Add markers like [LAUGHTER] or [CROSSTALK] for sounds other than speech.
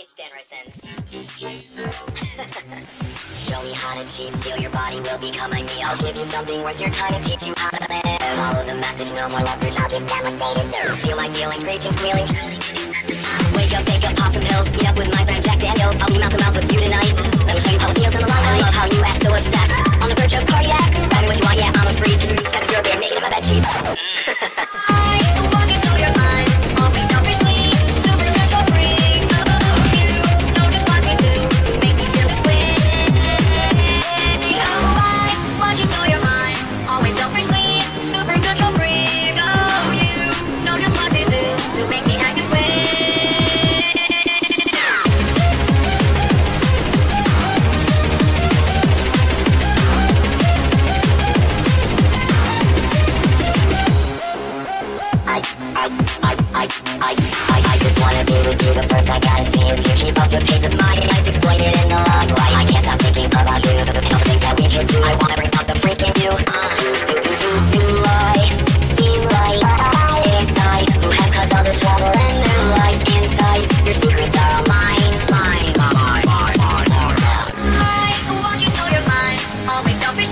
It's Dan Rysens. [LAUGHS] Show me how to cheat, steal your body will become a me. I'll give you something worth your time and teach you how to live. Follow the message, no more leverage, I'll give them what they. Feel my feelings, screeching, squealing, I, I, I, just wanna be with you, but first I gotta see if you keep up the pace of my life exploited in the long run. I can't stop thinking about you, and all the things that we can do. I wanna bring out the freak in you. Uh, do, do, do, do I seem like a who has caused all the trouble and inside? Your secrets are all mine, mine, mine, mine, mine. I you selfish.